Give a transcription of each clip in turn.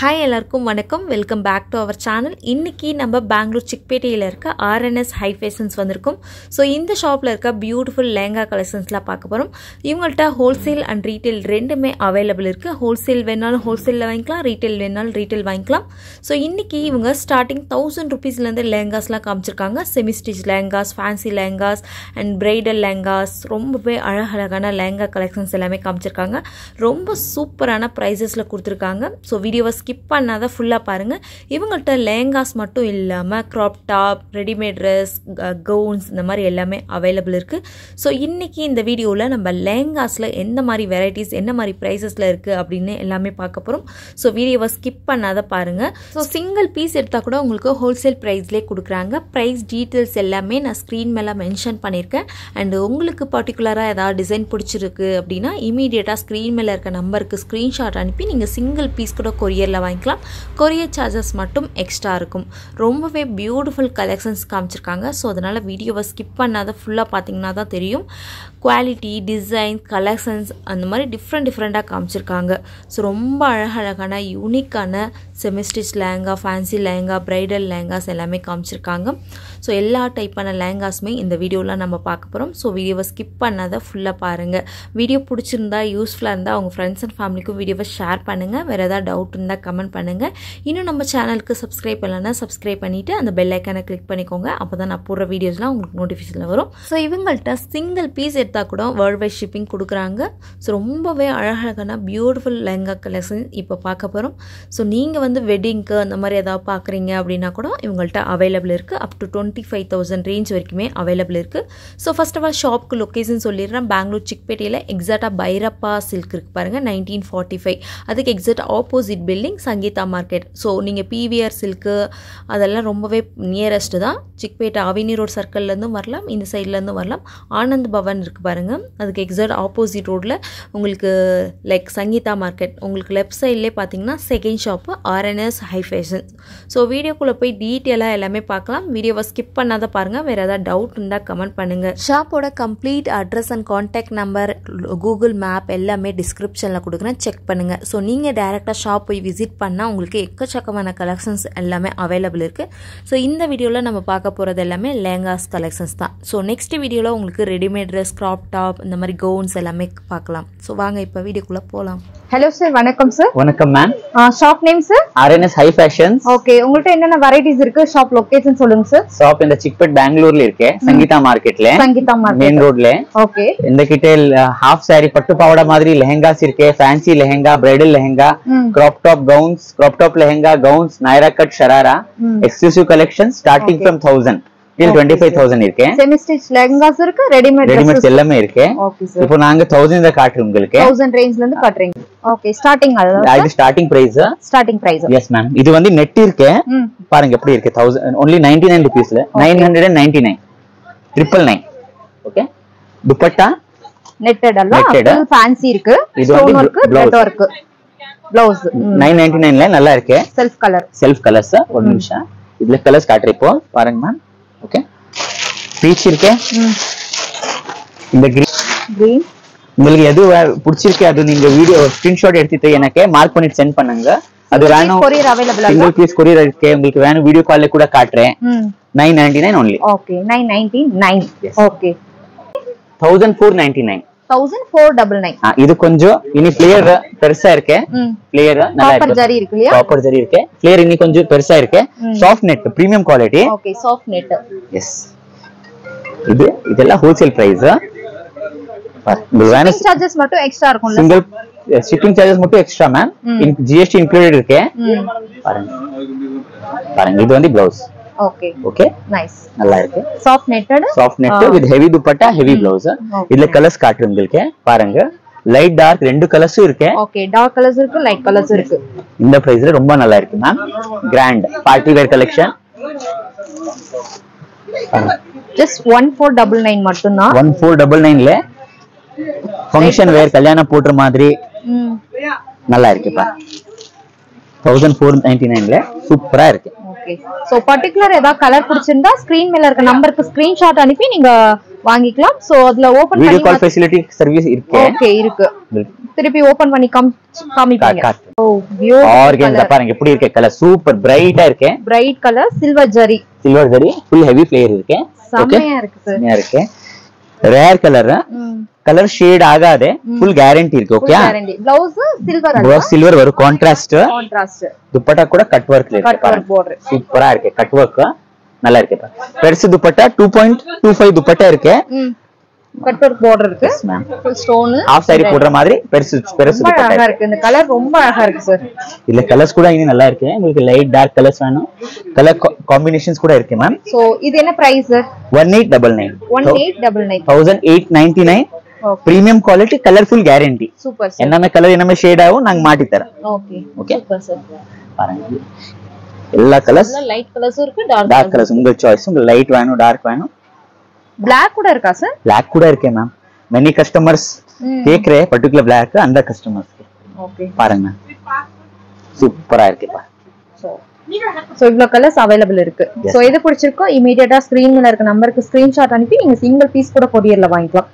Hi எல்லாருக்கும் வணக்கம். Welcome back to our channel இன்றைக்கி நம்ம பெங்களூர் சிக்பேட்டையில் இருக்க ஆர்என்எஸ் ஹை ஃபேஷன்ஸ் வந்திருக்கும். ஸோ இந்த ஷாப்பில் இருக்க பியூட்டிஃபுல் லேங்கா கலெக்ஷன்ஸ்லாம் பார்க்க போகிறோம் இவங்கள்ட்ட ஹோல்சேல் அண்ட் ரீட்டைல் ரெண்டுமே அவைலபிள் இருக்குது ஹோல்சேல் வேணாலும் ஹோல்சேலில் வாங்கிக்கலாம். ரீட்டைல் வேணாலும் ரீட்டைல் வாங்கிக்கலாம். ஸோ இன்றைக்கி இவங்க ஸ்டார்டிங் தௌசண்ட் ருபீஸ்லேருந்து லேங்காஸ்லாம் காமிச்சிருக்காங்க. Semi stitch lehengas fancy lehengas and bridal lehengas ரொம்பவே அழகழகான லேங்கா கலெக்ஷன்ஸ் எல்லாமே காமிச்சிருக்காங்க. ரொம்ப சூப்பரான ப்ரைஸஸில் கொடுத்துருக்காங்க. ஸோ வீடியோவை ஸ்கிப் பண்ணாத ஃபுல்லாக பாருங்கள் இவங்கள்ட்ட லேங்காஸ் மட்டும் இல்லாமல் crop top readymade dress gowns இந்த மாதிரி எல்லாமே அவைலபிள் இருக்குது ஸோ இன்றைக்கி இந்த வீடியோவில் நம்ம லேங்காஸில் எந்த மாதிரி வெரைட்டிஸ் என்ன மாதிரி ப்ரைஸஸில் இருக்குது அப்படின்னு எல்லாமே பார்க்க போகிறோம் ஸோ வீடியோவை ஸ்கிப் பண்ணாத பாருங்கள் ஸோ சிங்கிள் பீஸ் எடுத்தால் கூட உங்களுக்கு ஹோல்சேல் ப்ரைஸ்லேயே கொடுக்குறாங்க. ப்ரைஸ் டீட்டெயில்ஸ் எல்லாமே நான் ஸ்க்ரீன் மேலே மென்ஷன் பண்ணியிருக்கேன். அண்ட் உங்களுக்கு பர்டிகுலராக ஏதாவது டிசைன் பிடிச்சிருக்கு அப்படின்னா இமீடியட்டாக ஸ்க்ரீன் மேலே இருக்க நம்பருக்கு ஸ்க்ரீன்ஷாட் அனுப்பி நீங்கள் சிங்கிள் பீஸ் கூட கொரியரில் வாங்கிக்கலாம். கொரியர் சார்ஜஸ் மட்டும் எக்ஸ்ட்ரா இருக்கும். ரொம்பவே பியூட்டிஃபுல் கலெக்ஷன்ஸ் காமிச்சிருக்காங்க. ஸோ அதனால் வீடியோவை ஸ்கிப் பண்ணாத ஃபுல்லாக பார்த்தீங்கன்னா தான் தெரியும். குவாலிட்டி டிசைன் கலெக்ஷன்ஸ் அந்த மாதிரி டிஃப்ரெண்ட் டிஃப்ரெண்ட்டாக காமிச்சிருக்காங்க. ஸோ ரொம்ப அழகழகான யூனிக்கான semi stitch lehenga fancy lehenga bridal lehengas எல்லாமே காமிச்சிருக்காங்க. ஸோ எல்லா டைப்பான லேங்காஸுமே இந்த வீடியோவில் நம்ம பார்க்க போகிறோம் ஸோ வீடியோவை ஸ்கிப் பண்ணாத ஃபுல்லாக பாருங்கள் வீடியோ பிடிச்சிருந்தா யூஸ்ஃபுல்லாக இருந்தால் அவங்க ஃப்ரெண்ட்ஸ் அண்ட் ஃபேமிலிக்கும் வீடியோவை ஷேர் பண்ணுங்கள் வேறு ஏதாவது டவுட் இருந்தால் கமெண்ட் பண்ணுங்கள் இன்னும் நம்ம சேனலுக்கு சப்ஸ்கிரைப் பண்ணலன்னா சப்ஸ்கிரைப் பண்ணிவிட்டு அந்த பெல் ஐக்கானை கிளிக் பண்ணிக்கோங்க. அப்போ தான் நான் போடுற வீடியோஸ்லாம் உங்களுக்கு நோட்டிஃபிகேஷன் வரும். ஸோ இவங்கள்ட்ட சிங்கிள் பீஸ் எடுத்தால் கூட வேர்ல்ட் வைட் ஷிப்பிங் கொடுக்குறாங்க. ஸோ ரொம்பவே அழகழகான பியூட்டிஃபுல் லெங்கா கலெக்ஷன் இப்போ பார்க்க போகிறோம் ஸோ நீங்கள் வந்து வெட்டிங்க்கு அந்த மாதிரி ஏதாவது பார்க்குறீங்க அப்படின்னா கூட இவங்கள்ட்ட அவைலபிள் இருக்குது up to twenty five thousand range வரைக்குமே அவைலபிள் இருக்குது ஸோ ஃபஸ்ட் ஆஃப் ஆல் ஷாப்க்கு லொக்கேஷன் சொல்லிடுறேன். பெங்களூர் சிக்பேட்டையில் எக்ஸாக்டாக பைரப்பா சில்க் இருக்குது பாருங்கள் நைன்டீன் ஃபார்ட்டி ஃபைவ் அதுக்கு exact opposite building Sangeetha market so நீங்கள் பிவிஆர் சில்க்கு அதெல்லாம் ரொம்பவே நியரஸ்ட்டு தான். சிக்பேட்டை அவினி ரோட் சர்க்கிள்லேருந்தும் வரலாம் இந்த சைட்லேருந்தும் வரலாம். ஆனந்த் பவன் இருக்குது பாருங்கள் அதுக்கு எக்ஸாக்ட் ஆப்போசிட் ரோட்டில் உங்களுக்கு லைக் சங்கீதா மார்க்கெட் உங்களுக்கு லெஃப்ட் சைட்லேயே பார்த்தீங்கன்னா second shop RNS high fashion so வீடியோக்குள்ளே போய் டீட்டெயிலாக எல்லாமே பார்க்கலாம். வீடியோவை ஸ்கிப் பண்ணாத பாருங்கள் வேறு ஏதாவது டவுட் இருந்தால் கமெண்ட் பண்ணுங்கள் ஷாப்போட complete address and contact number Google map எல்லாமே டிஸ்கிரிப்ஷனில் கொடுக்குறேன். செக் பண்ணுங்கள் ஸோ நீங்கள் டேரெக்டாக ஷாப் போய் விசிட் பண்ணால் உங்களுக்கு எக்கச்சக்கமான கலெக்ஷன்ஸ் எல்லாமே அவைலபிள் இருக்குது ஸோ இந்த வீடியோவில் நம்ம பார்க்க போகிறது எல்லாமே லேங்காஸ் கலெக்ஷன்ஸ் தான். ஸோ நெக்ஸ்ட் வீடியோவில் உங்களுக்கு ரெடிமேட் ட்ரெஸ் க்ராப் டாப் இந்த மாதிரி கவுன்ஸ் எல்லாமே பார்க்கலாம். ஸோ வாங்க இப்போ வீடியோக்குள்ளே போகலாம் ஹலோ சார் வணக்கம் சார் வணக்கம் ma'am shop name sir RNS high fashions okay உங்கள்ட்ட என்னென்ன வெரைட்டிஸ் இருக்கு? ஷாப் லொகேஷன் சொல்லுங்க சார் ஷாப் இந்த சிக்பெட் பெங்களூர்ல இருக்கு சங்கீதா மார்க்கெட்ல சங்கீதா மெயின் மார்க்கெட் ரோட்ல ஓகே இந்த கிட்ட ஹாஃப் சாரி பட்டு பாவாடை மாதிரி லெஹங்காஸ் இருக்கு fancy lehenga bridal lehenga. Crop top gowns crop top lehenga gowns Naira cut sharara. Exclusive collection starting from thousand till twenty five thousand இருக்கு. செமி ஸ்டிச் லெஹங்காஸ் இருக்கு ரெடிமேட் ட்ரெஸ்ஸஸ் எல்லாமே இருக்கு. இப்போ நாங்க தௌசண்ட் காட்டுறோம் உங்களுக்கு. தௌசண்ட் ரேஞ்ச்ல இருந்து காட்டுறீங்க. ஓகே ஸ்டார்டிங் இது அதான் starting price starting price yes ma'am இது வந்து நெட் இருக்கு. பாருங்க எப்படி இருக்கு? Thousand only ninety nine ருபீஸ்ல nine hundred and ninety nine triple nine okay dupatta netted அல்ல ஃபேன்சி இருக்கு. இது வந்து. Thread work blouse nine ninety நைன்ல நல்லா இருக்கு. செல்ஃப் கலர் செல்ஃப் கலர்ஸ் ஒரு நிமிஷம். இதுல கலர்ஸ் காட்டுறேன் இப்போ. பாருங்க மேம் ஓகே பீச் இருக்கு? இந்த கிரீன் உங்களுக்கு எது பிடிச்சிருக்கு அது நீங்க வீடியோ ஸ்கிரீன்ஷாட் எடுத்துட்டு எனக்கு மார்க் பண்ணிட்டு சென்ட் பண்ணுங்க. அது வேணும் courier available single piece courier இருக்கு. உங்களுக்கு வேணும் வீடியோ கால்ல கூட காட்டுறேன். ம். Nine ninety nine only okay nine ninety nine Yes. Okay thousand four ninety nine thousand four double nine இது கொஞ்சம் இனி பிளேயர் பெருசா இருக்கு ம் பிளேயர் நல்லா காப்பர் இருக்கு ஜரி இருக்கு இல்லையா காப்பர் ஜரி இருக்கு பிளேயர் இன்னி கொஞ்சம் பெருசா இருக்கு ம். Soft net premium quality okay soft net yes இது இதெல்லாம் ஹோல்சேல் பிரைஸ் உங்களுக்கு வேணும் சார்ஜஸ் மட்டும் எக்ஸ்ட்ரா இருக்கும்ல சிங்கிள் ஷிப்பிங் சார்ஜஸ் மட்டும் எக்ஸ்ட்ரா மேம் ம். ஜிஎஸ்டி இன்க்ளூடட் இருக்கு ம் பாருங்க பாருங்க இது வந்து பிளவுஸ் ஓகே ஓகே நைஸ் நல்லா இருக்கு soft netted soft net with heavy dupatta heavy blouse. இதுல கலர்ஸ் காட்டு உங்களுக்கு. பாருங்க. லைட் டார்க் ரெண்டு கலர்ஸும் இருக்கு. ஓகே டார்க் கலர்ஸ் இருக்கு லைட் கலர்ஸ் இருக்கு. இந்த பிரைஸ்ல ரொம்ப நல்லா இருக்கு ma'am grand party wear collection just one four double nine மட்டும்தான். ஒன் ஃபோர் டபுள் நைன்ல ஃபங்க்ஷன் வேர் கல்யாணம் போடுற மாதிரி. நல்லா இருக்குப்பா தௌசண்ட் ஃபோர் நைன்டி நைன்ல சூப்பரா இருக்கு. ஓகே ஸோ பர்டிகுலர் ஏதாவது கலர் பிடிச்சிருந்தா ஸ்கிரீன் மேல இருக்க நம்பருக்கு ஸ்க்ரீன்ஷாட் அனுப்பி நீங்க வாங்கிக்கலாம். சோ அதுல ஓபன் பண்ணி கால் ஃபெசிலிட்டி சர்வீஸ் இருக்கு. ஓகே இருக்கு. திருப்பி ஓபன் பண்ணி கம் காமிப்பீங்க. ஓ ஆர்கான்ஸ் பாருங்க எப்படி இருக்கு? கலர் சூப்பர் பிரைட்டா இருக்கு. Bright colour silver zari silver zari full heavy player இருக்கு. ஓகே செமையா இருக்கு சார் இருக்கு. ரேர் கலர் ம் கலர் ஷேட் ஆகாது. ஃபுல் கேரண்டி இருக்கு full okay guarantee blouse silver அல்ல சில்வர் வரும். கான்ட்ராஸ்ட் கான்ட்ராஸ்ட் துப்பட்டா கூட கட் ஒர்க்ல இருக்கு. கட் ஒர்க் பாருங்க. border. சூப்பரா இருக்கு. கட் ஒர்க் நல்லா இருக்கு. பெருசு dupatta two point two five dupatta இருக்கு. ம் கட் ஒர்க் border இருக்கு. ஸ்டோன் ஹாஃப் சாரி போடுற மாதிரி பெருசு பெருசு ரொம்ப அழகா இருக்கு. இந்த கலர் ரொம்ப அழகா இருக்கு சார் இதுல கலர்ஸ் கூட இன்னும் நல்லா இருக்கு. உங்களுக்கு லைட் டார்க் கலர்ஸ் வேணும். கலர் காம்பினேஷன்ஸ் கூட இருக்கு மேம் சோ இது என்ன price sir one eight double nine one eight double nine thousand eight ninety nine okay premium quality colourful guarantee super sir என்னமே கலர் என்னமே ஷேட் ஆகும் நாங்க மாட்டி தரோம் ஓகே Okay. சூப்பர் சார் பாருங்க. எல்லா கலர்ஸ் லைட் கலர்ஸும் இருக்கு டார்க் கலர்ஸ் உங்க சாய்ஸ் உங்க லைட் வேணும் டார்க் வேணும். பிளாக் கூட இருக்கா சார் பிளாக் கூட இருக்கே மேம் மெனி கஸ்டமர்ஸ் கேக்குறே பர்టిక్యులர் பிளாக் அந்த கஸ்டமர்ஸ் ஓகே பாருங்க. சூப்பரா இருக்கு பா சோ இவ்வளவு கலர்ஸ் அவைலபிள் இருக்கு. சோ எது பிடிச்சிருக்கோ இமீடியட்டா ஸ்கிரீன்ல இருக்க நம்பருக்கு ஸ்கிரீன்ஷாட் அனுப்பி நீங்க சிங்கிள் பீஸ் கூட கொரியர்ல வாங்கிக்கலாம்.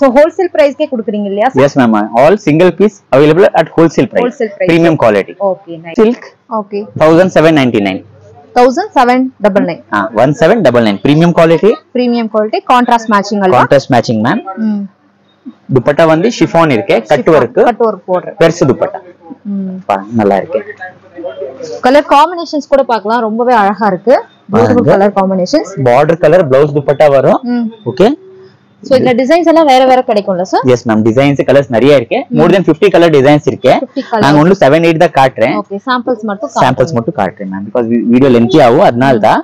சோ ஹோல்சேல் பிரைஸ்க்கே குடுக்குறீங்க இல்லையா yes ma'am all single piece available at wholesale price wholesale price premium quality okay nice silk okay 1799 thousand seven double nine one seven double nine premium quality premium quality contrast matching ಅಲ್ವಾ contrast matching ma'am dupatta வந்து chiffon இருக்கு cut work cut work போடுறேன். பெருசு துப்பட்டா. நல்லா இருக்கு. Colour combinations கூட பார்க்கலாம் ரொம்பவே அழகா இருக்கு. Colour combinations border colour blouse dupatta வரும். ஓகே சோ இதுல டிசைன்ஸ் எல்லாம் வேற வேற கிடைக்கும்ல sir yes ma'am designs colours நிறைய இருக்கு. மோர் தென் 50 கலர் டிசைன்ஸ் இருக்கு. 50 கலர் நாங்க ஒன்லி செவன் எயிட் தான் காட்டுறேன். ஓகே சாம்பிள்ஸ் மட்டும் சாம்பிள்ஸ் மட்டும் காட்டுறேன் மேம் பிகாஸ் வீடியோ லென்த்தி ஆகும். அதனால தான்.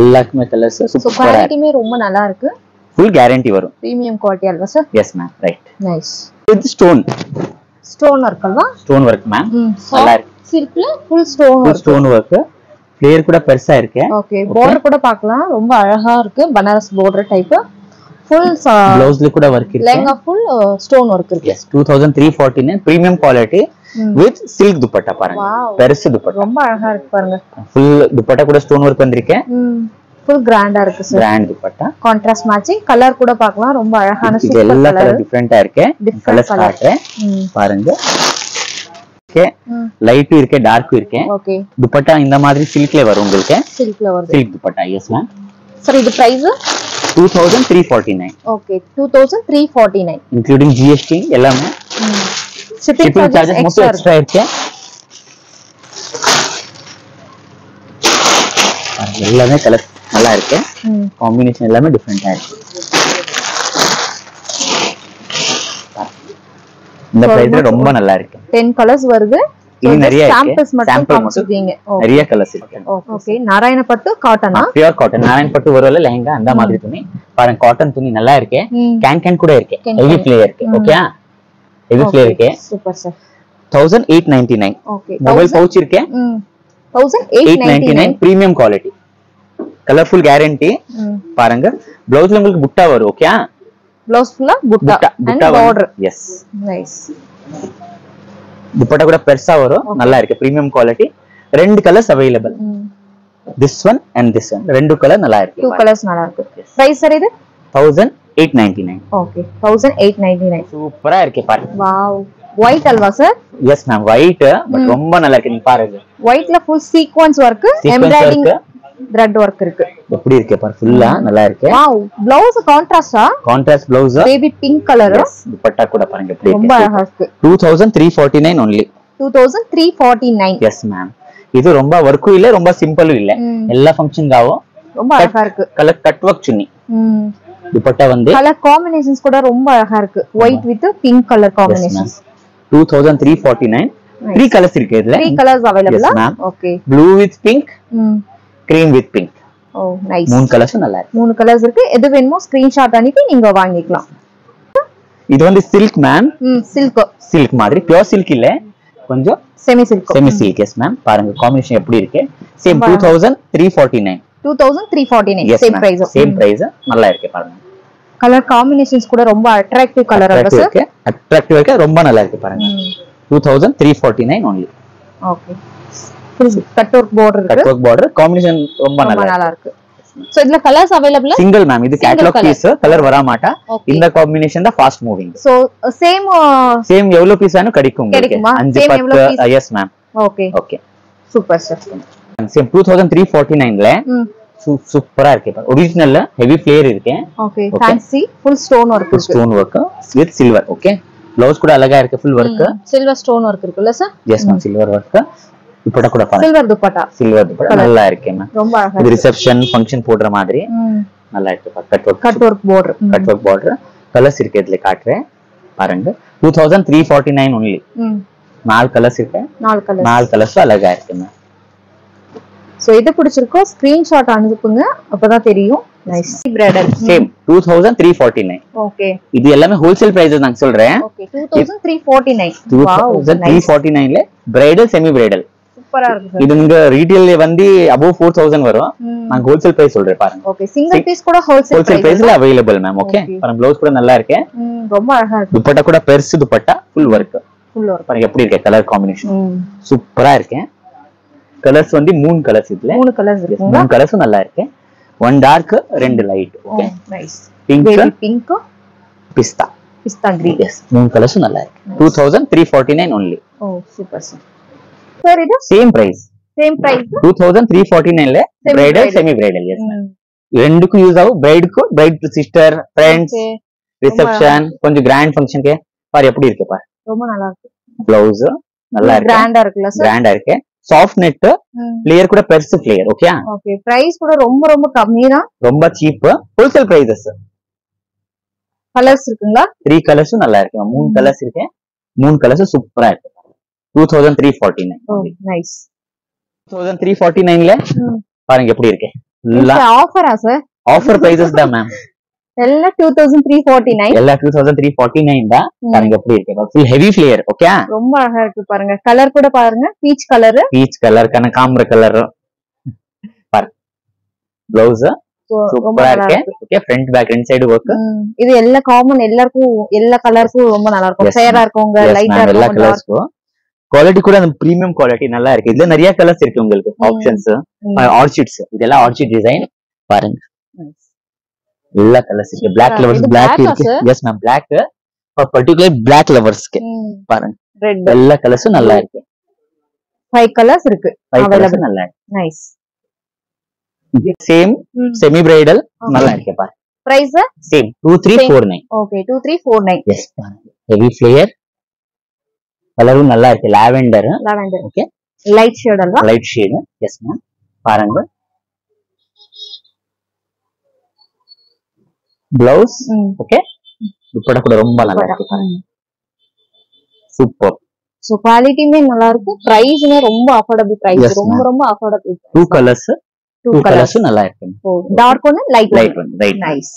எல்லாருக்குமே கலர்ஸ் சோ சூப்பரா இருக்கு குவாலிட்டியுமே ரொம்ப நல்லா இருக்கு. ஃபுல் கேரண்டி வரும். Premium quality halwa sir yes ma'am right nice இது ஸ்டோன் ஸ்டோன் ஒர்க் அல்வா? ஸ்டோன் ஒர்க் மேம் நல்லா இருக்கு. சில்க்ல full stone work stone work flare கூட பெருசா இருக்கு. ஓகே border கூட பார்க்கலாம். ரொம்ப அழகா இருக்கு. பனாரஸ் border டைப் ஃபுல் பிளவுஸ்ல கூட ஒர்க் இருக்கு. லெஹங்கா ஃபுல் ஸ்டோன் ஒர்க் இருக்கு. Yes two thousand three forty nine premium quality with silk dupatta பாருங்க. பெருசு துப்பட்டா ரொம்ப அழகா இருக்கு பாருங்க. ஃபுல் துப்பட்டா கூட ஸ்டோன் ஒர்க் வந்திருக்கேன். ஃபுல் கிராண்டா இருக்கு sir brand dupatta contrast matching colour கூட பார்க்கலாம். ரொம்ப அழகான சூப்பர் எல்லா கலர் கலர் டிஃப்ரெண்டா இருக்கு. கலர்ஸ். காட்டுறேன் பாருங்க. ஓகே லைட்டும் இருக்கு டார்க்கும் இருக்கு. துப்பட்டா இந்த மாதிரி சில்க்ல வரும் உங்களுக்கு? சில்க்ல வருது. Silk dupatta yes ma'am sir இது price two thousand three forty nine okay two thousand three forty nine including GST எல்லாமே. ஷிப்பிங் சார்ஜஸ் மட்டும் எக்ஸ்ட்ரா இருக்கு. எல்லாமே கலர் நல்லா இருக்கு. இருக்கு காம்பினேஷன் எல்லாமே டிஃப்ரெண்டா இருக்கு. இந்த பிரைஸ்ல ரொம்ப நல்லா இருக்கு டென் கலர்ஸ் வருது. இது நிறைய. சாம்பிள்ஸ் மட்டும். காமிச்சிருக்கீங்க. நிறைய கலர்ஸ் இருக்கு. ஓகே நாராயணப்பட்டு காட்டனா பியூர் காட்டன் நாராயண் பட்டு வருவல லெஹங்கா அந்த மாதிரி துணி. பாருங்க காட்டன் துணி நல்லா இருக்கு. கேன் கேன் கூட இருக்கு. Heavy can. பிளே இருக்கு. ஓகே ஹெவி பிளே இருக்கு. Super sir thousand eight ninety nine okay mobile pouch இருக்கு. Thousand eight eight ninety nine premium quality colourful guarantee பாருங்க. பிளவுஸ்ல உங்களுக்கு புட்டா வரும். ஓகே புட்டா புட்டா அண்ட் புட்டா பார்டர் எஸ் நைஸ் துப்பட்டா கூட பெருசா வரும். நல்லா இருக்கு. பிரீமியம் குவாலிட்டி ரெண்டு colours available this one and this one ரெண்டு கலர் நல்லா டூ இருக்கு கலர்ஸ் நல்லா இருக்கு. பிரைஸ் சார் இது? Thousand eight ninety nine okay thousand eight ninety nine சூப்பரா இருக்கு பாருங்க wow white halwa sir yes ma'am white but ரொம்ப நல்லா இருக்கு. நீங்க பாருங்க. ஒயிட்ல full sequins work embroidering. Thread work இருக்கு. எப்படி இருக்கு பாரு ஃபுல்லா நல்லா இருக்கு. Wow blouse கான்ட்ராஸ்டா contrast blouse baby pink colour dupatta கூட பாருங்க எப்படி ரொம்ப அழகா இருக்கு. Two thousand three forty nine only two thousand three forty nine yes ma'am இது ரொம்ப ஒர்க்கும் இல்ல ரொம்ப சிம்பிளும் இல்ல. எல்லா ஃபங்க்ஷனுக்கு ஆகும் ரொம்ப அழகா இருக்கு. Colour cut work chunni dupatta வந்து கலர் காம்பினேஷன்ஸ் கூட ரொம்ப அழகா இருக்கு. White with pink colour combinations two thousand three colours இருக்கு இதுல. த்ரீ கலர்ஸ் அவைலபிளா. Okay blue with pink cream with pink oh nice மூணு கலர்ஸும் நல்லா இருக்கு. மூணு கலர்ஸ் இருக்கு. எது வேணுமோ ஸ்கிரீன்ஷாட் அனுப்பி நீங்க வாங்கிக்கலாம். இது வந்து சில்க் மேம் சில்க் சில்க் மாதிரி. பியோர் சில்க் இல்ல. கொஞ்சம் semi silk semi silk yes ma'am பாருங்க காம்பினேஷன் எப்படி இருக்கு. Same two thousand three forty nine two thousand three forty nine yes same price same price நல்லா இருக்கு பாருங்க. கலர் காம்பினேஷன்ஸ் கூட ரொம்ப அட்ராக்டிவ் கலர் இருக்கு. அட்ராக்டிவ் இருக்கு. ரொம்ப நல்லா இருக்கு பாருங்க. Two thousand three forty nine only okay cut work border இருக்கு. கட் ஒர்க் பார்டர் காம்பினேஷன் ரொம்ப நல்லா இருக்கு. சோ இதுல கலர்ஸ் அவைலபிள் சிங்கிள் மேம் இது கேட்டலாக். பீஸ் கலர் வரா மாட்டா. இந்த காம்பினேஷன் தான் fast moving so same same எவ்வளவு பீஸ் ஆனும் கிடைக்கும் கிடைக்குமா? Same எவ்வளவு piece? Yes ma'am okay okay super sir same two thousand three forty நைன்ல ம். சூப்பரா இருக்கு. ஒரிஜினல்ல ஹெவி பிளேயர் இருக்கேன் okay. Fancy full stone work இருக்கு. Stone work with silver okay blouse கூட அழகா இருக்கு full work silver stone work இருக்குல்ல sir yes ma'am silver work இப்பட கூட பாருங்க. சில்வர் துப்பட்டா சில்வர் துப்பட்டா நல்லா இருக்கு மேம் ரொம்ப அழகா இது ரிசப்ஷன் ஃபங்க்ஷன் போடுற மாதிரி. நல்லா இருக்கு cut work cut work border. Cut work border colours இருக்கு இதுல காட்டுறேன். பாருங்க. Two thousand three forty nine only நாலு கலர்ஸ் இருக்கு. நாலு கலர் நாலு கலர்ஸ் அழகா இருக்கு மேம் சோ இது பிடிச்சிருக்கோ ஸ்கிரீன்ஷாட் அனுப்புங்க. அப்பதான் தெரியும். Same two thousand three forty nine okay இது எல்லாமே ஹோல்சேல் பிரைஸஸ் நான் சொல்றேன். Okay two thousand three forty nine three forty நைன்ல பிரைடல் செமி பிரைடல் சூப்பரா இருக்கு இது இங்க ரீட்டைல் வந்து அபவ் ஃபோர் தௌசண்ட் வரும். நான் ஹோல்சேல் பிரைஸ் சொல்றேன் பாருங்க. ஓகே சிங்கிள் பீஸ் கூட ஹோல்சேல் ஹோல்சேல் பிரைஸ்ல அவைலபிள் மேம் ஓகே. பாருங்க ப்ளவுஸ் கூட நல்லா இருக்கு. ரொம்ப அழகா இருக்கு. துப்பட்டா கூட பெருசு dupatta full work full work பாருங்க எப்படி இருக்கு கலர் காம்பினேஷன் சூப்பரா இருக்கேன் கலர்ஸ் வந்து மூணு கலர்ஸ் இதுல. மூணு கலர்ஸ் இருக்குங்களா? மூணு கலர்ஸும் நல்லா இருக்கு. ஒன் டார்க் ரெண்டு light okay nice pink pink பிஸ்தா பிஸ்தா கிரீன் மூணு கலர்ஸும் நல்லா இருக்கு. Two thousand three forty nine only oh super sir sir இது same price same price two thousand three forty நைன்ல Semi bridal bridal. Semi bridal yes ரெண்டுக்கும் use ஆகும் பிரைடுக்கும் bride sister friends reception கொஞ்சம் கிராண்ட் ஃபங்க்ஷனுக்கு பாரு எப்படி இருக்கு பாரு ரொம்ப நல்லா இருக்கு பிளவுஸ் நல்லா இருக்கு கிராண்டா இருக்குல்ல சார் கிராண்டா இருக்கு சாஃப்ட் நெட் பிளேயர் கூட பெருசு பிளேயர் ஓகே ஓகே பிரைஸ் கூட ரொம்ப ரொம்ப கம்மி தான் ரொம்ப சீப் ஹோல்சேல் பிரைசஸ் கலர்ஸ் இருக்குங்களா த்ரீ கலர்ஸும் நல்லா இருக்கு மூணு கலர்ஸ் இருக்கு மூணு கலர்ஸும் சூப்பரா இருக்கு two thousand three forty nine nice two thousand three forty நைன்ல பாருங்க எப்படி இருக்கு? ஆஃபரா சார் ஆஃபர் பிரைசஸ் தான் மேம் எல்லாம் two thousand three forty nine எல்லா two thousand three forty nine தான் பாருங்க எப்படி இருக்கு. ஃபுல் ஹெவி பிளேயர் ஓகே ரொம்ப அழகா இருக்கு பாருங்க. கலர் கூட பாருங்க. பீச் கலர் பீச் கலர் கனகாம்பர கலர் பாருங்க பிளவுஸ் சூப்பரா இருக்கு. ஓகே ஃப்ரண்ட் பேக் ரெண்டு சைடு ஒர்க் ம், இது எல்லா காமன் எல்லாருக்கும் எல்லா கலருக்கும் ரொம்ப நல்லா இருக்கும். ஃபேரா. இருக்கவங்க லைட்டா எல்லா. கலர்ஸ்க்கும் குவாலிட்டி கூட அந்த பிரீமியம் குவாலிட்டி நல்லா இருக்கு. இதுல நிறைய கலர்ஸ் இருக்கு உங்களுக்கு. ஆப்ஷன்ஸ். ஆர்ச்சிட்ஸ் இதெல்லாம் ஆர்ச்சிட் டிசைன் பாருங்க. எல்லா கலர்ஸ் இருக்கு. பிளாக். லெவர்ஸ் பிளாக் இருக்கு? Yes ma'am black particular black லெவர்ஸ்க்கு பாருங்க. எல்லா கலர்ஸும் நல்லா இருக்கு. ஃபைவ் கலர்ஸ் இருக்கு. கலர்ஸ் நல்லா நைஸ் இருக்கு சேம் செமி பிரைடல் நல்லா இருக்கு பாருங்க. Price same two three Same. Four nine okay two three four nine yes heavy flare கலரும் நல்லா இருக்கு. Lavender lavender Okay. Light shade halwa? Light shade yes ma'am பாருங்க. பிளவுஸ். ஓகே துப்பட்டா கூட ரொம்ப நல்லா இருக்கு. சூப்பர் ஸோ குவாலிட்டியுமே நல்லா இருக்கு. பிரைஸுமே ரொம்ப அஃபோர்டபுள் பிரைஸ் ரொம்ப. ரொம்ப affordable two colours two colours நல்லா இருக்கு. டார்க் ஒன்னு light light one right nice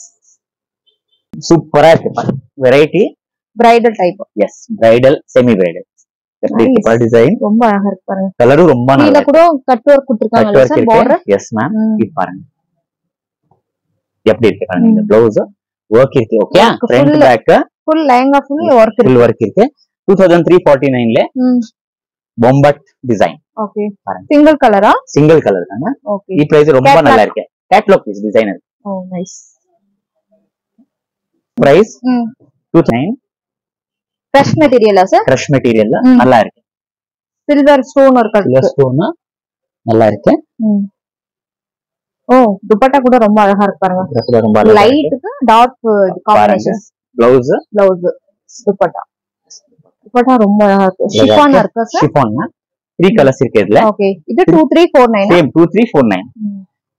சூப்பரா இருக்கு variety bridal type yes bridal semi bridal design ரொம்ப அழகா இருக்கு பாருங்க. கலரும் ரொம்ப நல்லா கூட கட் வர்க் கொடுத்திருக்காங்க சார் பார்டர் எஸ் மேம் இது பாருங்க. எப்படி இருக்கு பாருங்க. இந்த ப்ளவுஸ் வர்க் இருக்கு okay front back full lehenga full work full work இருக்கு. 2349 ல பொம்பட் டிசைன் ஓகே பாருங்க. சிங்கிள் கலரா சிங்கிள் கலர் தான ஓகே இந்த பிரைஸ் ரொம்ப நல்லா இருக்கு. Catalogue piece designer oh nice price 29 fresh மெட்டீரியலா sir crush material ம். நல்லா இருக்கு. Silver stone work silver stone நல்லா இருக்கு. ஓ துப்பட்டா கூட ரொம்ப அழகா இருக்கு பாருங்க. ரொம்ப லைட்டுக்கு dark combination blouse blouse dupatta. Dupatta ரொம்ப அழகா இருக்கு. ஷிஃபான் இருக்கு. சார் ஷிஃபான் த்ரீ கலர்ஸ் இருக்கு இதுல. ஓகே இது two three four nine same two three four nine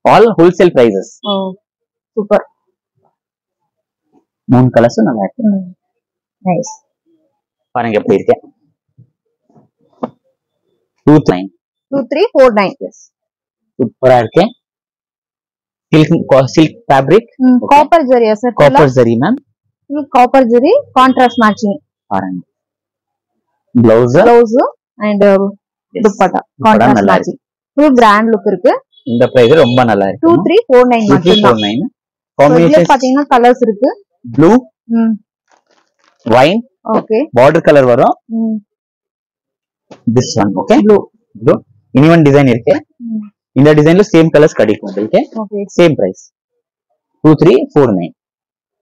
all wholesale prices super மூணு கலர்ஸும் நல்லா இருக்கு. நைஸ் பாருங்க எப்படி இருக்கு. Two nine two three four nine சூப்பரா இருக்கு. Silk silk fabric. காப்பர் ஜரியா சார் காப்பர் சரி ma'am copper zari contrast matching பாருங்க. Blouse blouse and dupatta contrast matching full grand look இருக்கு. இந்த பிரைஸ் ரொம்ப நல்லா இருக்கு three four nine two three மட்டும்தான். ஃபோர் நைன் So, இதுலயே காம்பினேஷன் பாத்தீங்கன்னா கலர்ஸ் இருக்கு. Blue wine okay border colour வரும். This one okay blue blue இனி ஒன் டிசைன் இருக்கு. இந்த டிசைன்ல சேம் கலர்ஸ் கிடைக்கும் உங்களுக்கு. Same price two three four nine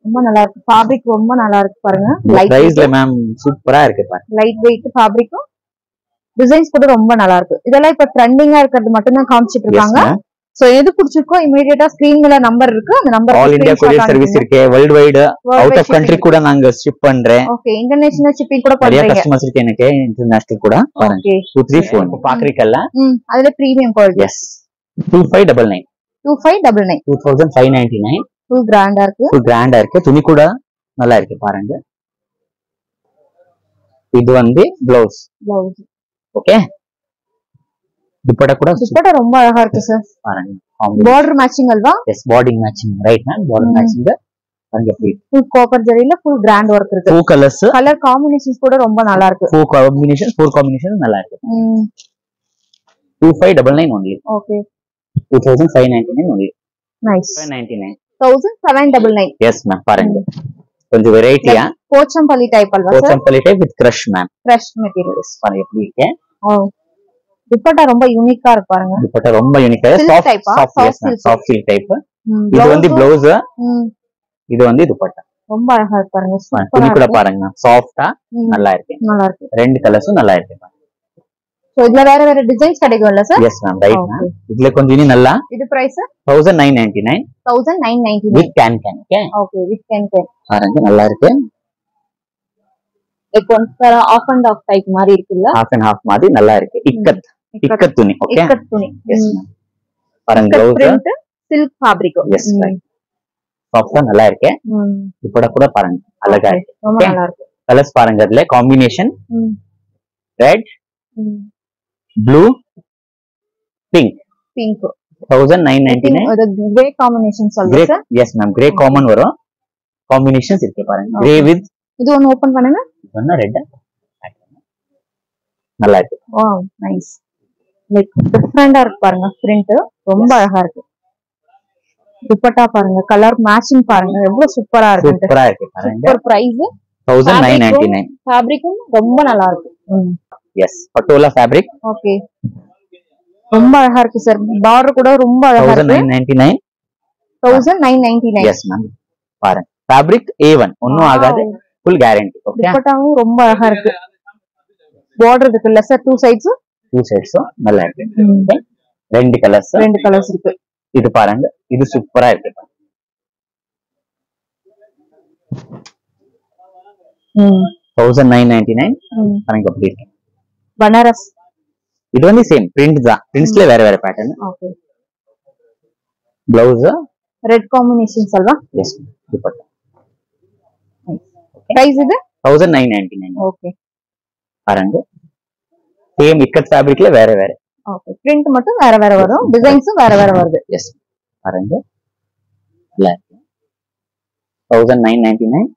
ரொம்ப நல்லா இருக்கு. ஃபேப்ரிக் ரொம்ப நல்லா இருக்கு பாருங்க. லைட் பிரைஸ்ல மேம் சூப்பரா இருக்கு பாருங்க. லைட் வெயிட் ஃபேப்ரிக்கும் டிசைன்ஸ் கூட ரொம்ப நல்லா இருக்கு. இதெல்லாம் இப்ப ட்ரெண்டிங்கா இருக்கிறது மட்டும் தான் காமிச்சிட்டு இருக்காங்க. சோ எது பிடிச்சிருக்கோ இமீடியட்டா ஸ்கிரீன்ல நம்பர் இருக்கு. அந்த number all India courier service இருக்கு. World wide out of country கூட நாங்க ஷிப் பண்றேன். ஓகே இன்டர்நேஷனல் ஷிப்பிங் கூட நிறைய பண்றீங்க. கஸ்டமர்ஸ் இருக்கு எனக்கு. இன்டர்நேஷனல் கூட பாருங்க ஓகே டூ த்ரீ ஃபோர் பாக்குறீங்கல்ல? அதுல premium quality yes two five double nine two five double nine two thousand five ninety nine full கிராண்டா இருக்கு. ஃபுல் கிராண்டா இருக்கு. துணி கூட நல்லா இருக்கு பாருங்க. இது வந்து பிளவுஸ் பிளவுஸ் ஓகே துப்பட்டா கூட துப்பட்டா ரொம்ப அழகா இருக்கு சார் பாருங்க border matching halwa? Yes body matching right ma'am Mm. Matching full copper ஜரியில full grand work இருக்கு. டூ கலர்ஸ் கலர் காம்பினேஷன்ஸ் கூட ரொம்ப நல்லா இருக்கு. ஃபோர் காம்பினேஷன் ஃபோர் காம்பினேஷன் நல்லா இருக்கு. Two five double nine only okay two thousand five ninety nine only nice five ninety nine thousand seven double nine yes ma'am பாருங்க. கொஞ்சம் வெரைட்டியா Pochampally type halwa Pochampally type with crush ma'am fresh materials பாருங்க எப்படி இருக்கேன் ஓ துப்பட்டா ரொம்ப யூனிக்கா இருக்கு பாருங்க. துப்பட்டா ரொம்ப யூனிக்கா soft? Soft. Soft silk type இது வந்து பிளவுஸ் இது வந்து துப்பட்டா. ரொம்ப அழகா இருக்கு பாருங்க. துணி கூட பாருங்க சாஃப்டா ம், நல்லா இருக்கு. நல்லா இருக்கு. ரெண்டு கலர்ஸும் நல்லா இருக்கு. சோ இதுல வேற வேற டிசைன்ஸ் கிடைக்கும்ல sir yes ma'am right ma'am. இதுல கொஞ்சம் இனி நல்லா இது price thousand nine ninety nine thousand nine ninety nine with can can okay okay with can can பாருங்க நல்லா இருக்கு. One half and half type மாதிரி இருக்குல்ல? ஹாஃப் அண்ட் ஹாஃப் மாதிரி நல்லா இருக்கு. இக்கத். துணி ஓகே இக்கட் துணி எஸ் மேம் பாருங்க பிரிண்ட் சில்க் ஃபேப்ரிக் right. சாஃப்டா நல்லா இருக்கு இப்பட கூட பாருங்க அழகா இருக்கு ரொம்ப. நல்லா இருக்கு கலர்ஸ் பாருங்க அதுல combination red. Blue pink pink thousand nine ninety nine அது grey combination yes ma'am grey common வரும். காம்பினேஷன்ஸ் இருக்கு பாருங்க. கிரே வித் இது ஒன்னு ஓபன் பண்ணுங்க. ரெட் நல்லா இருக்கு. ஓ நைஸ் லைக் டிஃப்ரெண்டா இருக்கு பாருங்க பிரிண்ட் ரொம்ப அழகா இருக்கு. துப்பட்டா பாருங்க கலர் மேட்சிங் பாருங்க எவ்வளவு சூப்பரா இருக்கு. சூப்பரா இருக்கு பாருங்க. Super price thousand nine ninety nine ஃபேப்ரிக்கும் ரொம்ப நல்லா இருக்கு. எஸ் பட்டோலா ஃபேப்ரிக் ஓகே ரொம்ப அழகா இருக்கு சார் பார்டர் கூட ரொம்ப அழகா இருக்கு. Nine ninety nine thousand nine ninety nine yes ma'am பாருங்க ஃபேப்ரிக் ஏ ஒன் ஒன்னும் ஆகாது. ஃபுல் கேரண்டி ஓகே துப்பட்டாவும் ரொம்ப அழகா இருக்கு. பார்டர் இருக்குல்ல சார் டூ சைட்ஸ் டூ சைட்ஸும் நல்லா இருக்கு. ரெண்டு கலர்ஸ் ரெண்டு கலர்ஸ் இருக்கு இது பாருங்க இது சூப்பரா இருக்கு தௌசண்ட் நைன் நைன்டி நைன். பாருங்க அப்படி இருக்கு பனாரஸ் இது வந்து சேம் பிரிண்ட் தான் பிரிண்ட்ஸ்ல வேற வேற pattern blouse red yes price இது ஓகே பாருங்க சேம் இக்கட் ஃபேப்ரிக்ல வேற வேற. ஓகே பிரிண்ட் மட்டும் வேற வேற வரும் டிசைன்ஸும் வேற வேற வருது. எஸ் பாருங்க. நல்லா இருக்கு thousand nine ninety nine.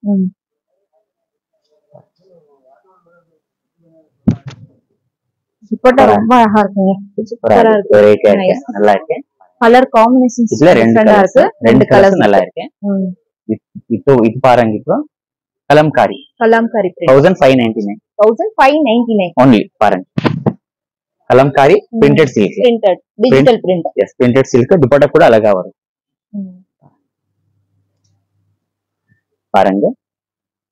Dupatta ரொம்ப அழகா இருக்குங்க. நல்லா இருக்கு. கலர் காம்பினேஷன்ஸ் இதுல ரெண்டு கலர்ஸ் ரெண்டு கலர்ஸ் நல்லா இருக்கு. இப்போ இது பாருங்க இப்போ. Kalamkari. Kalamkari print thousand five ninety nine thousand five ninety nine only பாருங்க. Kalamkari printed silk printed digital print yes printed silk dupatta கூட அழகா வரும் பாருங்க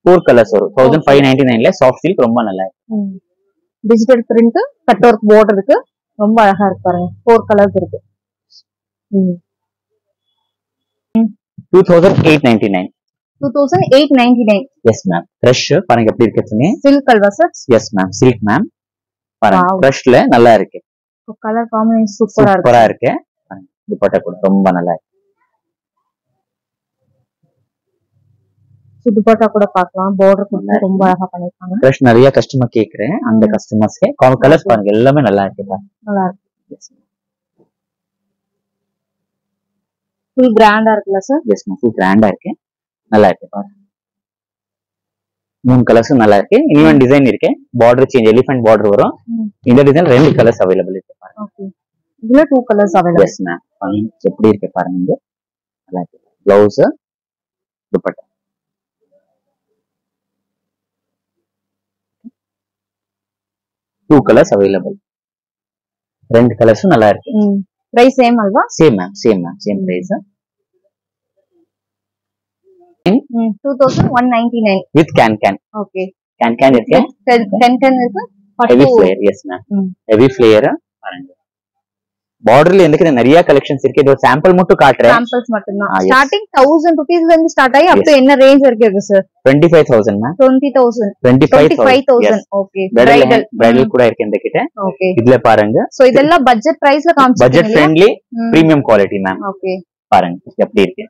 ஃபோர் கலர்ஸ் வரும் தௌசண்ட் ஃபைவ் நைன்டி நைன்ல சாஃப்ட் சில்க் ரொம்ப நல்லா இருக்கு digital print cut work border இருக்கு ரொம்ப அழகா இருக்கு பாருங்க. ஃபோர் கலர்ஸ் இருக்கு. Two thousand eight ninety nine two thousand eight ninety nine yes ma'am fresh பாருங்க எப்படி இருக்கு துணி silk halwa sir yes ma'am silk ma'am பாருங்க. Wow. ஃப்ரெஷ்ல நல்லா இருக்கு. கலர் காம்பினேஷன் சூப்பரா இருக்கு. சூப்பரா இருக்கு. துப்பட்டா கூட ரொம்ப நல்லா இருக்கு. துப்பட்டா கூட பார்க்கலாம். பார்டர் கூட ரொம்ப அழகா பண்ணிருக்காங்க ஃப்ரெஷ் நிறைய கஸ்டமர் கேக்குறேன். அந்த கஸ்டமர்ஸ்க்கு கலர்ஸ் பாருங்க. எல்லாமே நல்லா இருக்கு பாருங்க. நல்லா இருக்கு. ஃபுல் கிராண்டா இருக்குல்ல சார் எஸ் ஃபுல் கிராண்டா இருக்கு. நல்லா இருக்கு பாருங்க. மூணு கலர்ஸும் நல்லா இருக்கு. ஈவன் டிசைன் இருக்கு. பார்டர் சேஞ்ச் எலிஃபென்ட் பார்டர் வரும். இந்த டிசைன் ரெண்டு கலர்ஸ் அவைலபிள் இருக்கு பாருங்க. இதுல two colours available yes ma'am எப்படி இருக்கு பாருங்க. நல்லா இருக்கு. Blouse dupatta two colours available ரெண்டு கலர்ஸும் நல்லா இருக்கு. Price same halwa? Same ma'am same ma'am same price two thousand one ninety nine with can can okay can can இருக்கு டென் டென் இருக்கு heavy flare yes ma'am. Heavy flare பாருங்க. பார்டர்ல எந்த நிறைய கலெக்ஷன்ஸ் இருக்கு. இது சாம்பிள் மட்டும் காட்டுறேன். சாம்பிள்ஸ் மட்டும்தான். Ah, yes. ஸ்டார்டிங் தௌசண்ட் ருபீஸ்ல இருந்து ஸ்டார்ட் ஆகி அப் டு என்ன ரேஞ்ச் வரைக்கும் இருக்கு sir twenty five thousand ma'am twenty thousand twenty five twenty five thousand okay bridal bridal கூட இருக்கு இந்த கிட்ட ஓகே இதுல பாருங்க. சோ இதெல்லாம் பட்ஜெட் பிரைஸ்ல budget காமிச்சிருக்கீங்க friendly premium quality ma'am okay பாருங்க எப்படி இருக்கு.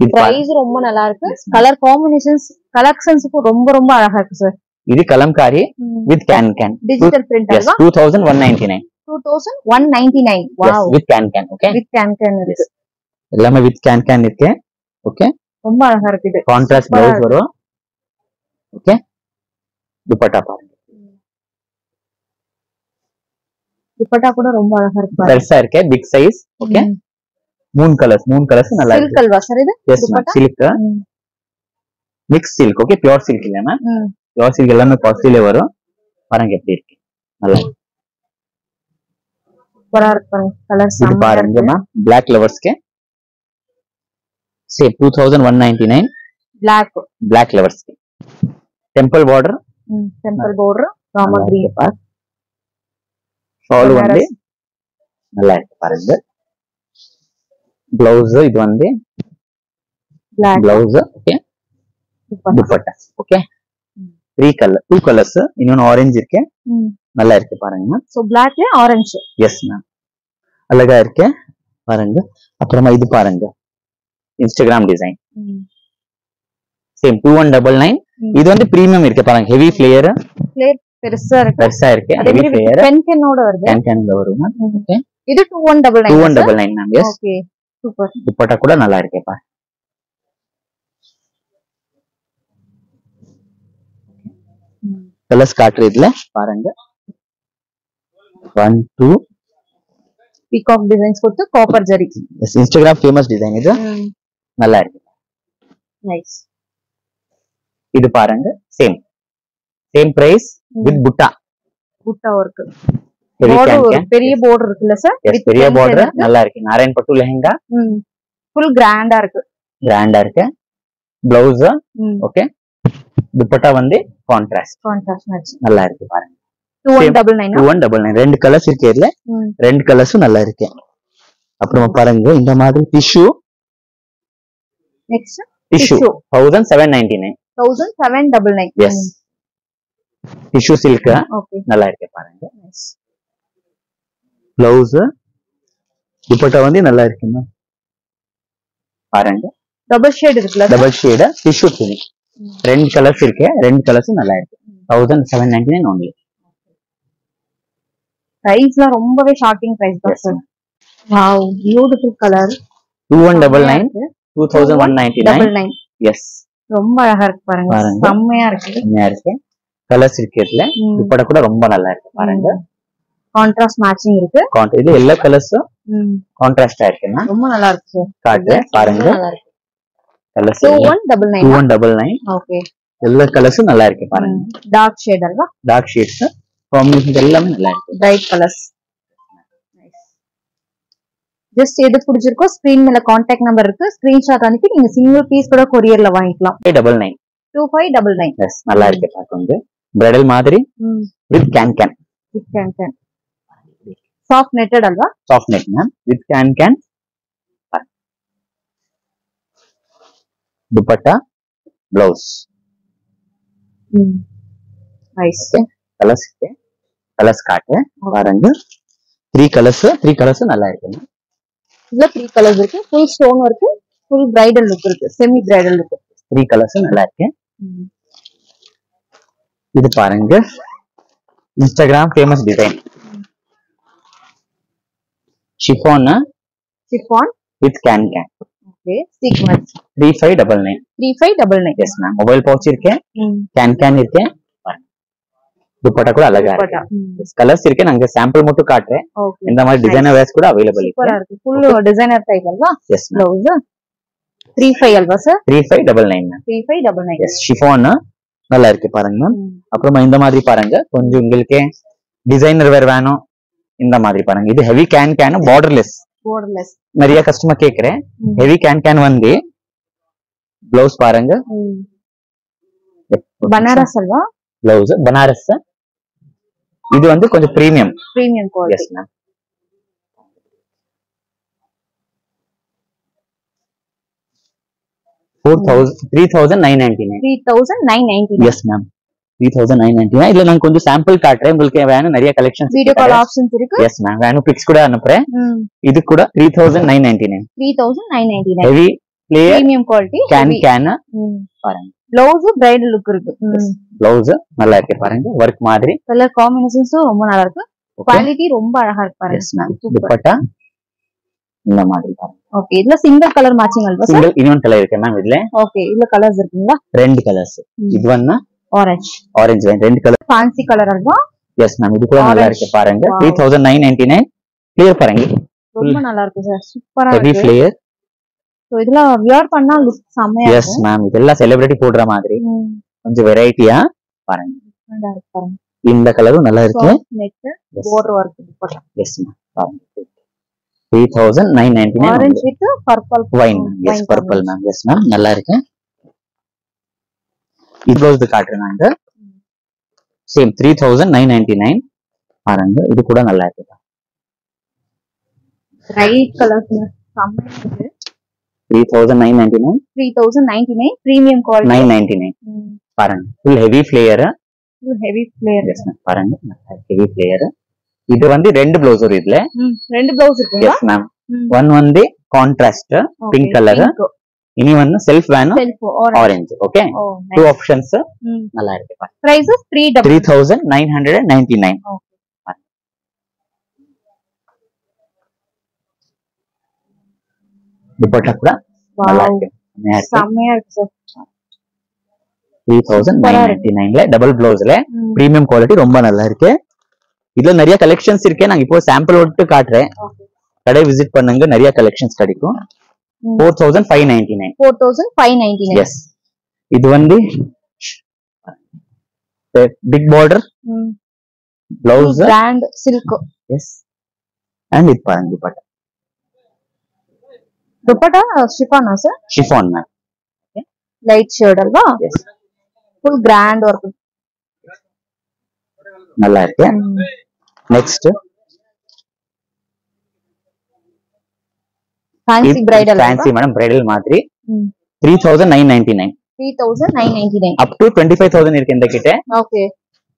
பிரைஸ் ரொம்ப நல்லா இருக்கு. கலர் காம்பினேஷன்ஸ் கலெக்ஷன்ஸுக்கும் ரொம்ப ரொம்ப அழகா இருக்கு சார் இது Kalamkari with can can digital print yes halwa? Two thousand one ninety nine two thousand one ninety nine wow with can can okay with can can இருக்கு எல்லாமே வித் கேன் கேன் இருக்கு okay ரொம்ப அழகா இருக்கு இது. கான்ட்ராஸ்ட் பிளவுஸ் வரும் okay dupatta பாருங்க. துப்பட்டா கூட ரொம்ப அழகா இருக்கு பெருசா இருக்கு பிக் சைஸ் ஓகே மூணு கலர்ஸ் மூணு கலர்ஸ் நல்லா சில்க் இருக்கு. அல்வா சார் இது? Yes ma'am dupatta? சில்க் ம். Mix silk okay pure silk இல்ல மேம் ம். பியூர் சில்க் எல்லாமே காஸ்ட்லியில வரும். பாருங்க எப்படி இருக்கு. நல்லா இருக்கு. சூப்பரா இருக்கு பாருங்க. கலர் இது செம்மையா பாருங்க இருக்கு. Ma'am black லவர்ஸ்க்கு say two thousand one ninety nine black black லவர்ஸ்க்கு temple border temple border. Rama green shawl வந்து நல்லா இருக்கு பாருங்க. பிளவுஸ் இது வந்து black blouse okay dupatta okay three colour two colours இன்னொன்னு ஆரஞ்சு இருக்கு. நல்லா இருக்கு பாருங்க. மேம் சோ பிளாக்ல ஆரஞ்சு எஸ் மேம் அழகா இருக்கு. பாருங்க. அப்புறமா இது பாருங்க. Instagram design same two one double nine. இது வந்து பிரீமியம் இருக்கு பாருங்க. ஹெவி ஃபிளேயர் பெருசா இருக்கு. பெருசா இருக்கு. ஹெவி ஃபிளேயர் பென் பென்னோட வருது? கேன் கேன்ல வரும்? மேம் ஓகே இது two one double two nine one double nine ma'am yes okay super dupatta கூட நல்லா இருக்கேப்பா கலர்ஸ் காட்டுற இதுல பாருங்க ஒன் டூ பீகாக் டிசைன்ஸ் கொடுத்து copper zari Instagram famous design இது நல்லா இருக்கு நைஸ் இது பாருங்க சேம் சேம் பிரைஸ் வித் புட்டா புட்டா ஒர்க் பெரிய border இருக்குல்ல சார் பெரிய பார்டர் நல்லா இருக்கு நாராயண் பட்டு லெஹங்கா. ஃபுல் கிராண்டா இருக்கு. கிராண்டா இருக்கு. பிளவுஸ் ஓகே துப்பட்டா வந்து கான்ட்ராஸ்ட் கான்ட்ராஸ்ட் நல்லா இருக்கு பாருங்க. ரெண்டு கலர்ஸ் இருக்கு இதுல. ரெண்டு கலர்ஸும் நல்லா இருக்கு அப்புறமா பாருங்க. இந்த மாதிரி tissue next tissue. Thousand seven ninety nine thousand seven double nine yes tissue silk நல்லா இருக்கு பாருங்க. பிளவுஸ் துப்பட்டா வந்து நல்லா இருக்குங்க பாருங்க. டபுள் ஷேட் இருக்குல்ல? டபுள் ஷேடு டிஷ்யூ துணி. ரெண்டு கலர்ஸ் இருக்கு ரெண்டு கலர்ஸும் நல்லா இருக்கு. Thousand seven ninety nine only பிரைஸ்லாம் ரொம்பவே ஷாக்கிங் பிரைஸ் தான் sir wow beautiful colour two one double nine two thousand one ninety nine double nine yes ரொம்ப அழகா இருக்கு பாருங்க. செம்மையா இருக்கு. செம்மையா இருக்கு. கலர்ஸ் இருக்கு இதுல. துப்பட்டா கூட ரொம்ப நல்லா இருக்கு. பாருங்க. கான்ட்ராஸ்ட் மேட்சிங் இருக்கு. இது எல்லா கலர்ஸும் கான்ட்ராஸ்டா இருக்குன்னா ரொம்ப நல்லா இருக்கு சார் காட்டுறேன் பாருங்க. Colours two one double two nine one double nine okay எல்லா கலர்ஸும் நல்லா இருக்கு பாருங்க. டார்க் ஷேட் அல்வா? டார்க் ஷேட்ஸ் காம்பினேஷன் எல்லாமே நல்லா இருக்கு. பிரைட் கலர்ஸ் ஜஸ்ட் எது பிடிச்சிருக்கோ ஸ்கிரீன் மேல கான்டாக்ட் நம்பர் இருக்கு. ஸ்கிரீன்ஷாட் அனுப்பி நீங்க சிங்கிள் பீஸ் கூட கொரியர்ல வாங்கிக்கலாம். Double nine two five double nine நல்லா இருக்கு பார்க்க வந்து பிரைடல் மாதிரி with can can soft netted halwa? Soft net ma'am with can can dupatta blouse nice colours colours காட்டு பாருங்க. த்ரீ கலர்ஸ் த்ரீ கலர்ஸ் நல்லா இருக்கு இதுல த்ரீ கலர்ஸ் இருக்கு. ஃபுல் ஸ்டோன் இருக்கு. ஃபுல் பிரைடல் லுக் இருக்கு. Semi bridal look three colours நல்லா இருக்கு. இது பாருங்க. Instagram famous design chiffon chiffon with can can okay sequins three five double nine three five double nine yes ma'am mobile pouch இருக்கேன் can can இருக்கேன் பாருங்க. துப்பட்டா கூட அழகா இருக்கு? கலர்ஸ் இருக்கு? நாங்க சாம்பிள் மட்டும் காட்டுறேன். ஓகே இந்த மாதிரி டிசைனர் வேர்ஸ் கூட அவைலபிள் சூப்பரா இருக்கு. இருக்கு full designer type halwa? Yes ma'am blouse three five halwa sir three five double nine ma'am three five double nine yes chiffon நல்லா இருக்கு பாருங்க மேம் அப்புறமா இந்த மாதிரி பாருங்க. கொஞ்சம் உங்களுக்கு டிசைனர் வேர் வேணும். இந்த மாதிரி பாருங்க. இது heavy can can borderless borderless. நிறைய கஸ்டமர் கேக்குறேன். ம். ஹெவி கேன் கேன் வந்து பிளவுஸ் பாருங்க. பனாரஸ் அல்வா? பிளவுஸ் பனாரஸ் இது வந்து கொஞ்சம் premium premium quality yes ma'am four thousand three thousand nine ninety nine three thousand nine ninety yes ma'am three thousand nine ninety nine இல்ல நான் கொஞ்சம் சாம்பிள் காட்டுறேன். உங்களுக்கு வேணும் நிறைய கலெக்ஷன்ஸ் வீடியோ கால் ஆப்ஷன்ஸ் இருக்கு. எஸ் மேம் வேணும் பிக்ஸ் கூட அனுப்புறேன். இது கூட three thousand nine ninety nine three thousand nine ninety nine heavy flare premium quality can can பாருங்க. பிளவுஸ் பிரைடல் லுக் இருக்கு. பிளவுஸ் நல்லா இருக்கு பாருங்க. ஒர்க் மாதிரி. கலர் காம்பினேஷன்ஸும் ரொம்ப நல்லா இருக்கு. குவாலிட்டி ரொம்ப அழகா இருக்கு பாருங்க எஸ் மேம் சூப்பர் துப்பட்டா இந்த மாதிரி பாருங்க ஓகே இதுல சிங்கிள் கலர் மேட்சிங் அல்வா சிங்கிள் இன்னொன்று கலர் இருக்கு மேம் இதுல. ஓகே இதுல கலர்ஸ் இருக்குங்களா? ரெண்டு கலர்ஸ் இது ஒன்னு ஆரஞ்சு ஆரஞ்சு லைன் ரெண்டு கலர் ஃபேன்சி கலர் அல்வா எஸ் மேம் இது கூட நல்லா. இருக்கு பாருங்க. Wow. Three thousand nine ninety nine clear பாருங்க. ரொம்ப நல்லா இருக்கு சார் சூப்பரா ஹெவி இருக்கு. ஃபிளேயர் ஸோ இதுல வியர் பண்ணா லுக் செம்மையா எஸ் மேம் இதெல்லாம் செலிபிரிட்டி போடுற மாதிரி. இருக்கும் கொஞ்சம் வெரைட்டியா பாருங்க. இந்த கலரும் நல்லா இருக்கு. எஸ் மேம் பாருங்க three thousand nine ninety nine orange with purple wine yes purple ma'am yes ma'am நல்லா இருக்கு. இது காட்டுறேன் நாங்க same three thousand nine ninety nine பாருங்க இது கூட நல்லா இருக்கு. ரைட் இருக்கு three thousand nine ninety nine three thousand ninety nine premium quality nine ninety nine பாருங்க full heavy flare heavy flare yes ma'am பாருங்க ஹெவி ஃபிளேயர் இது வந்து ரெண்டு பிளவுஸ் இதுல. ரெண்டு பிளவுஸ் எஸ் மேம் ஒன் வந்து கான்ட்ராஸ்ட் பிங்க் கலர் இனி வந்து செல்ஃப் வேணும் ஆரஞ்சு ஓகே டூ ஆப்ஷன்ஸ் நல்லா இருக்கு prices three three thousand nine hundred ninety nine dupatta கூட நல்லா இருக்கு செம்மையா இருக்கு sir three thousand nine ninety நைன்ல டபுள் பிளவுஸ்ல பிரீமியம் குவாலிட்டி ரொம்ப நல்லா இருக்கு இதுல நிறைய கலெக்ஷன்ஸ் இருக்கு நாங்க இப்போ சாம்பிள் விட்டு காட்டுறேன். கடை விசிட் பண்ணுங்க நிறைய கலெக்ஷன்ஸ் கிடைக்கும். Four thousand five ninety nine four thousand five ninety nine yes இது வந்து big border blouse brand silk yes and இது பாருங்க dupatta dupatta Shifana sir chiffon ma'am light shade halwa yes full grand work நல்லா இருக்கு next fancy bridal fancy madam bridal மாதிரி. ம். Three thousand nine ninety nine three thousand nine ninety nine up to twenty five thousand இருக்கு இந்த கிட்ட. Okay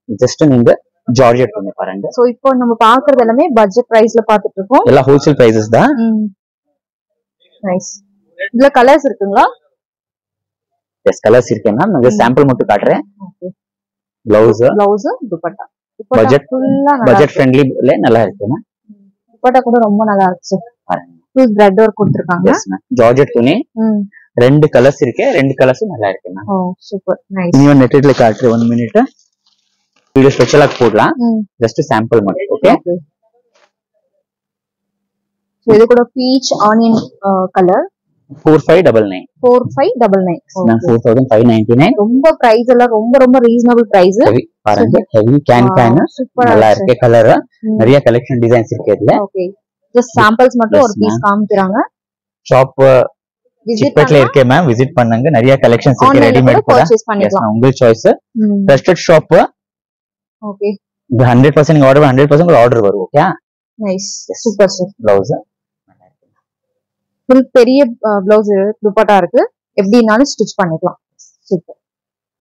just நீங்க georgette கொஞ்சம் பாருங்க. சோ இப்போ நம்ம பாக்குறது எல்லாமே பட்ஜெட் பிரைஸ்ல பாத்துட்டு இருக்கோம் எல்லாம் ஹோல்சேல் பிரைசஸ் தான். நைஸ் இதுல கலர்ஸ் இருக்குங்களா? எஸ் கலர்ஸ் இருக்கேன் மேம் நான் சாம்பிள் மட்டும் காட்டுறேன். Blouse blouse dupatta. Budget- ஃபுல்லா பட்ஜெட் ஃப்ரெண்ட்லில நல்லா இருக்கு மேம் துப்பட்டா கூட ரொம்ப நல்லா இருக்கு. ஃபுல் த்ரெட் ஒர்க் கொடுத்துருக்காங்க. ஜார்ஜெட் துணி. ரெண்டு கலர்ஸ் இருக்கு. ரெண்டு கலர்ஸும் நல்லா இருக்கு மேம் ஓ சூப்பர் நைஸ் இன்னும் நெட்ல காட்டுறேன் ஒன் மினிட் வீடியோ ஸ்பெஷலா போடலாம். ஜஸ்ட் சாம்பிள் மட்டும் ஓகே இது கூட peach onion colour four five double nine four five double nine four thousand five ninety nine ரொம்ப பிரைஸ் எல்லாம் ரொம்ப ரொம்ப ரீசனபிள் பிரைஸ் ஹெவி பாருங்க. ஹெவி கேன் கேன் நல்லா இருக்கு கலர் நிறைய கலெக்ஷன் டிசைன்ஸ் இருக்கு இதுல. ஜஸ்ட் சாம்பிள்ஸ் மட்டும் ஒரு பீஸ். காமிக்கிறாங்க. ஷாப் விசிட் சிக்பெட்ல இருக்கே மேம் விசிட் பண்ணுங்க. நிறைய கலெக்ஷன்ஸ் இருக்கு ரெடிமேட் கூட உங்க சாய்ஸ் ட்ரஸ்டட் ஷாப் ஓகே இது hundred percent order hundred percent order வரும் okay nice super sir blouse full பெரிய பிளவுஸ் துப்பட்டா இருக்கு. எப்படினாலும் ஸ்டிச் பண்ணிக்கலாம். சூப்பர்